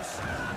lives!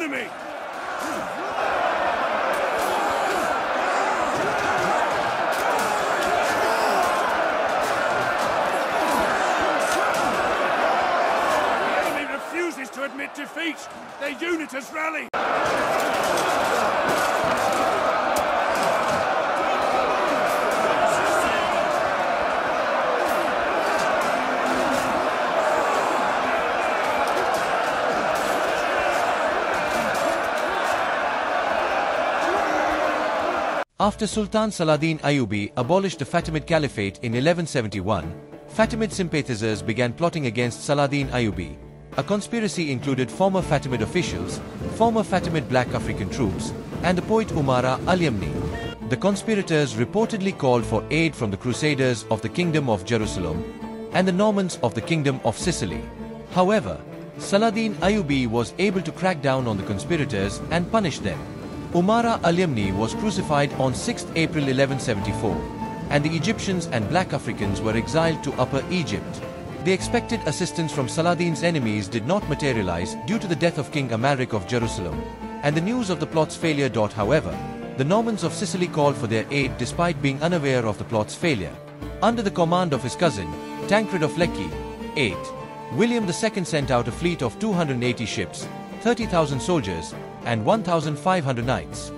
Enemy. After Sultan Saladin Ayubi abolished the Fatimid Caliphate in 1171, Fatimid sympathizers began plotting against Saladin Ayubi. A conspiracy included former Fatimid officials, former Fatimid black African troops, and the poet Umara al-Yamni. The conspirators reportedly called for aid from the Crusaders of the Kingdom of Jerusalem and the Normans of the Kingdom of Sicily. However, Saladin Ayubi was able to crack down on the conspirators and punish them. Umara al-Yamni was crucified on 6 April 1174, and the Egyptians and black Africans were exiled to Upper Egypt. The expected assistance from Saladin's enemies did not materialize due to the death of King Amalric of Jerusalem, and the news of the plot's failure. However, the Normans of Sicily called for their aid despite being unaware of the plot's failure. Under the command of his cousin, Tancred of Lecce, 8, William II sent out a fleet of 280 ships, 30,000 soldiers, and 1,500 knights.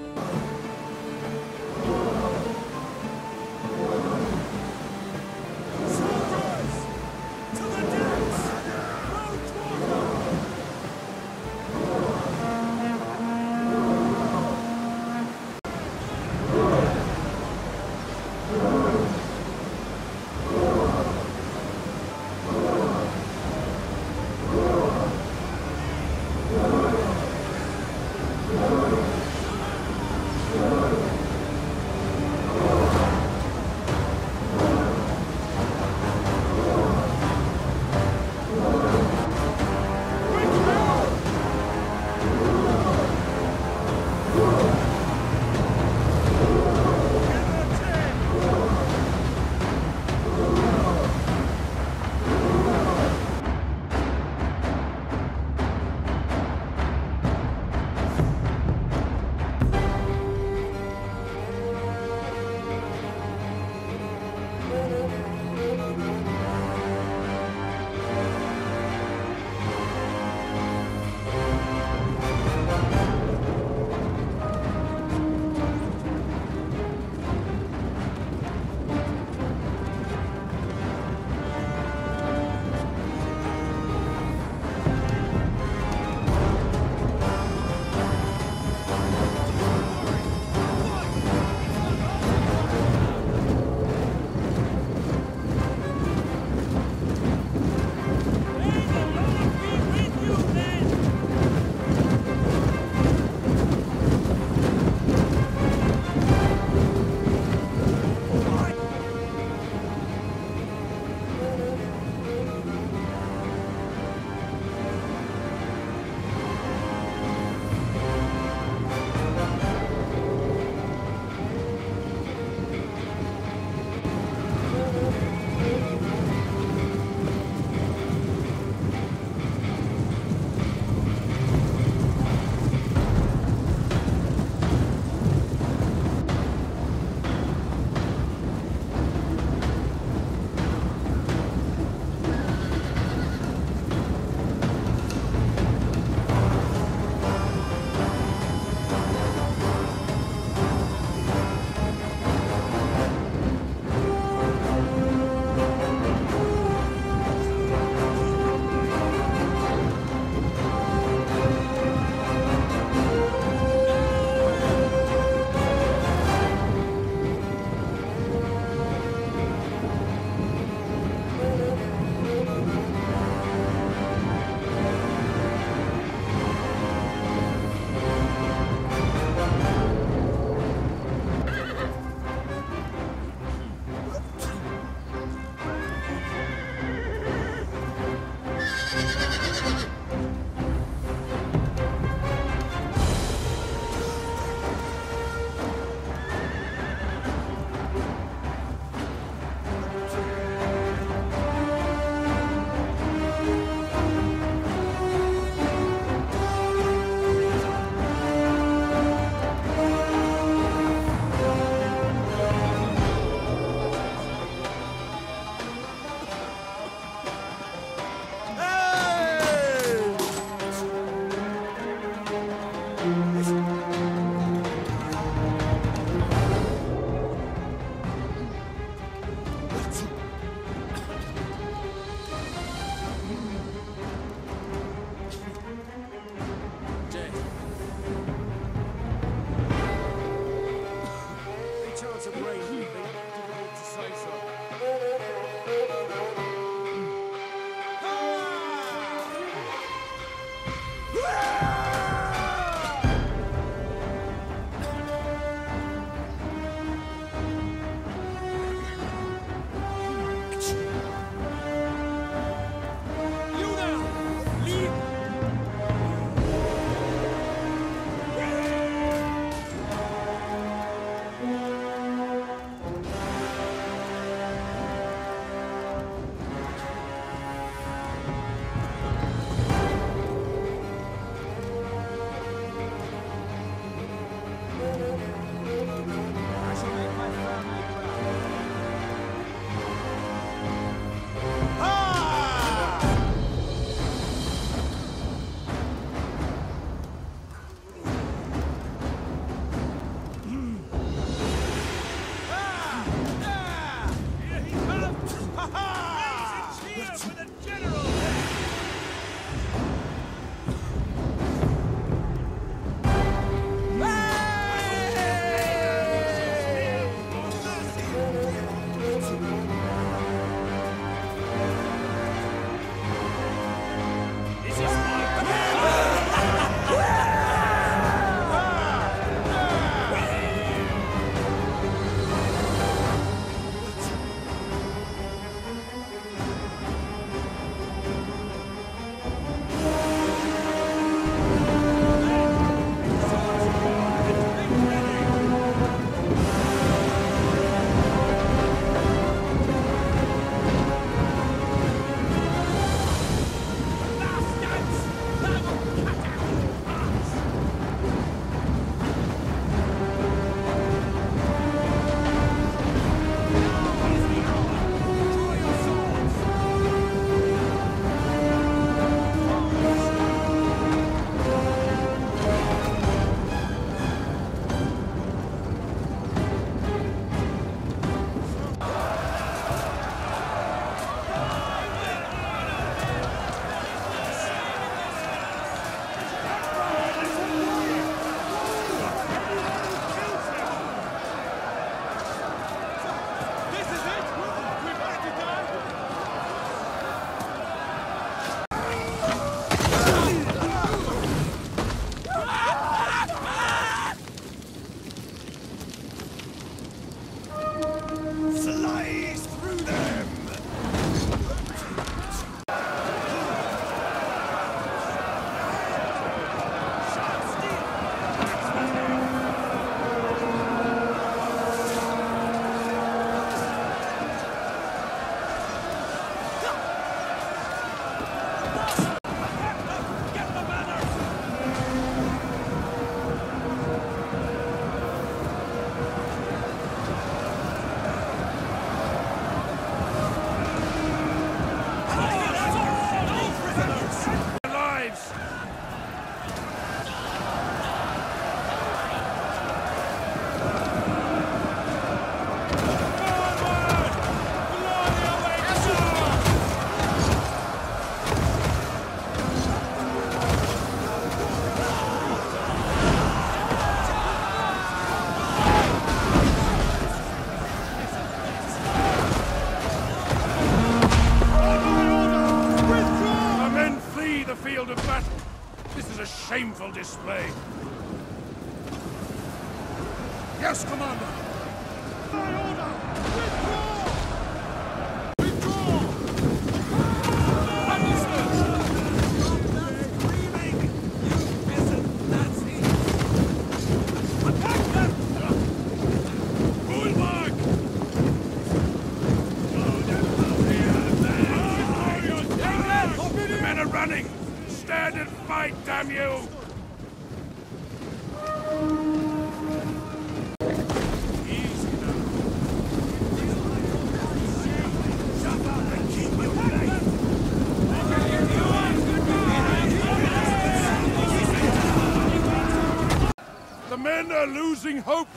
We're losing hope!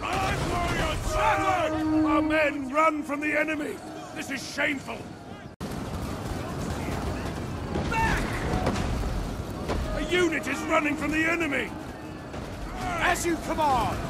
Our men run from the enemy! This is shameful! Back! A unit is running from the enemy! As you command!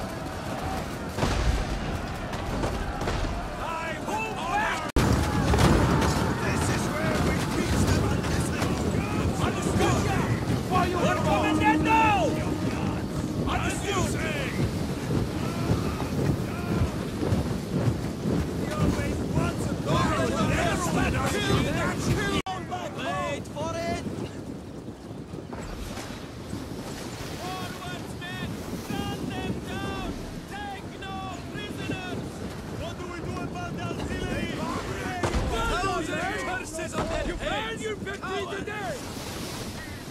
115 today!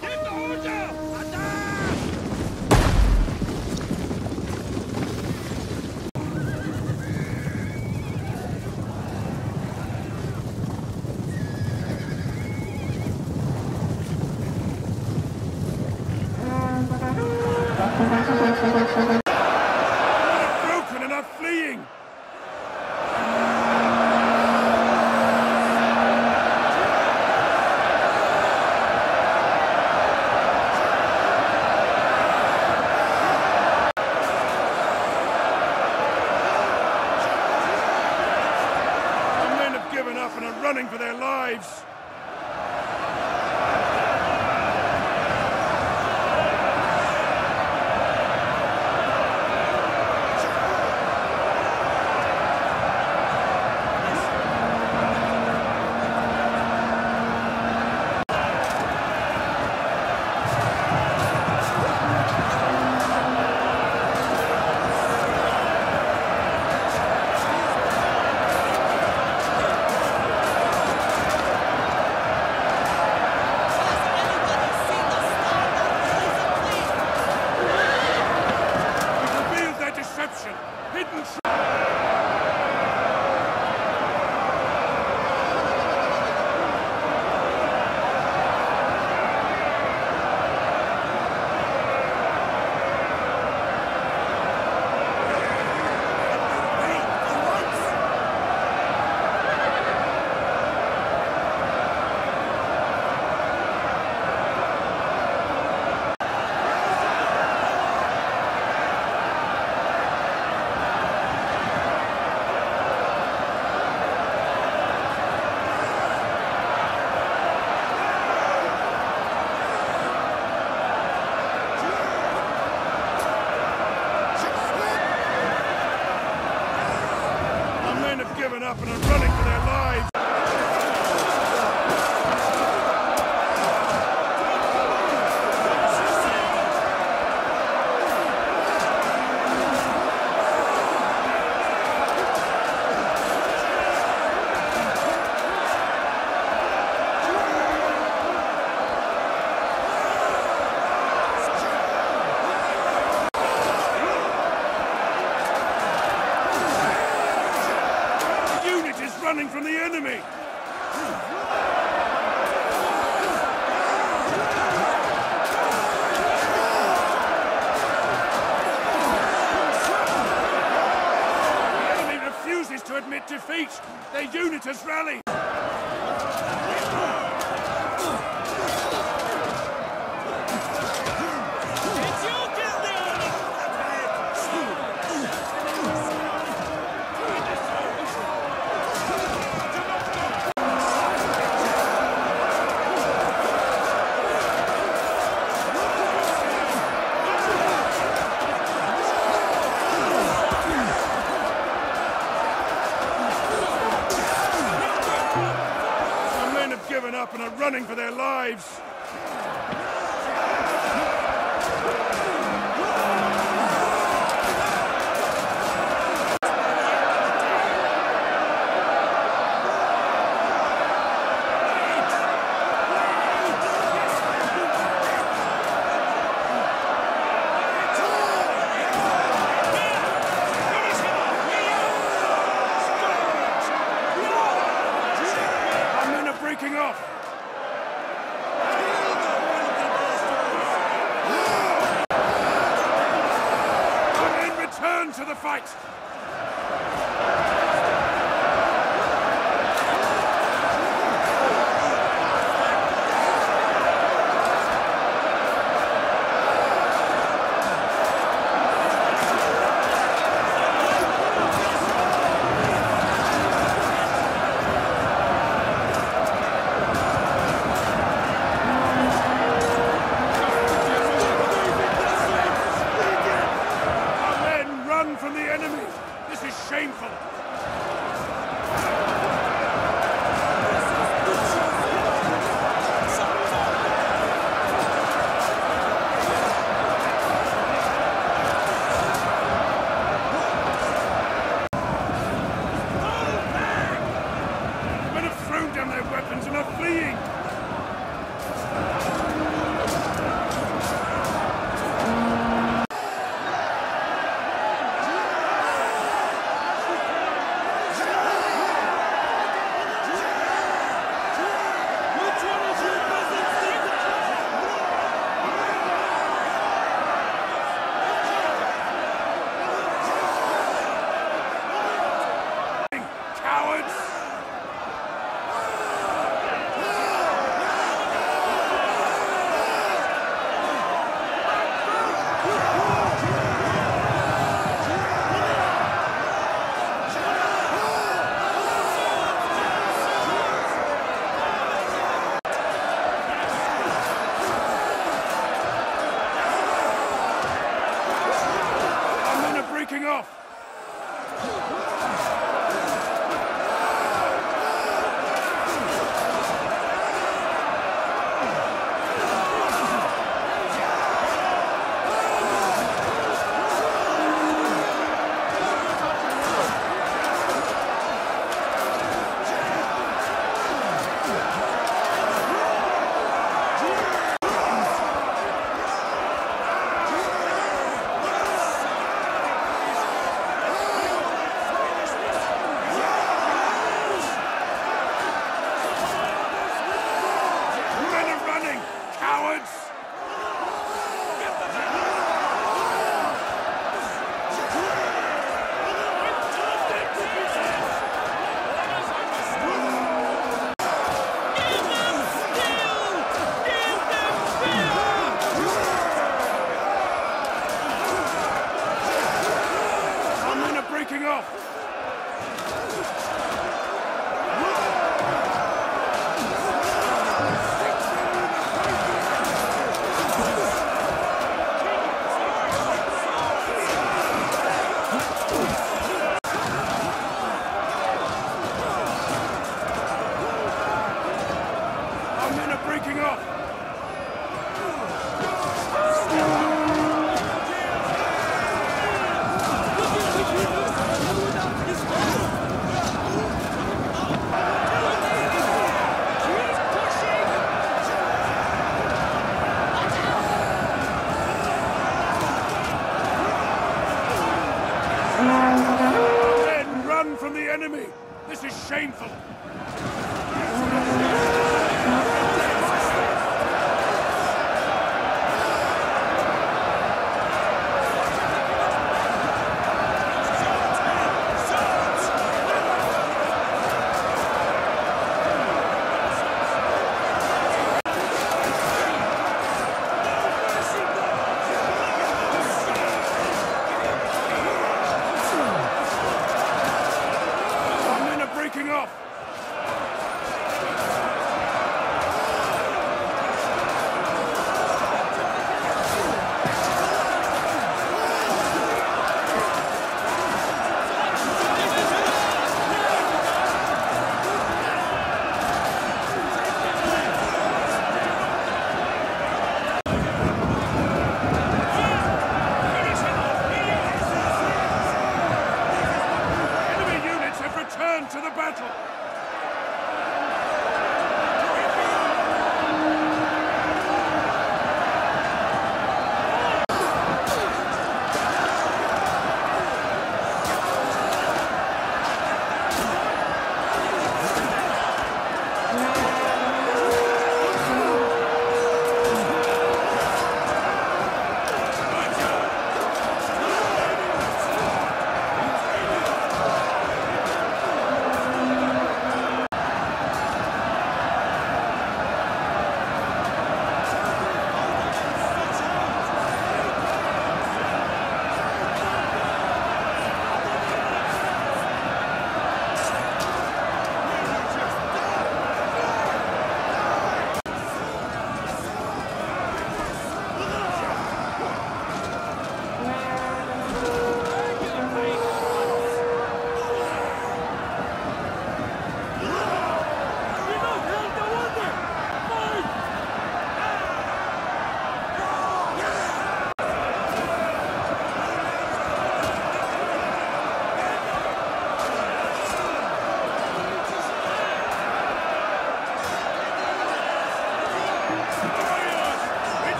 Get the horse out! running for their lives. Hidden. Hidden. up and I'm running. reach. Their unit has rallied. Whoa!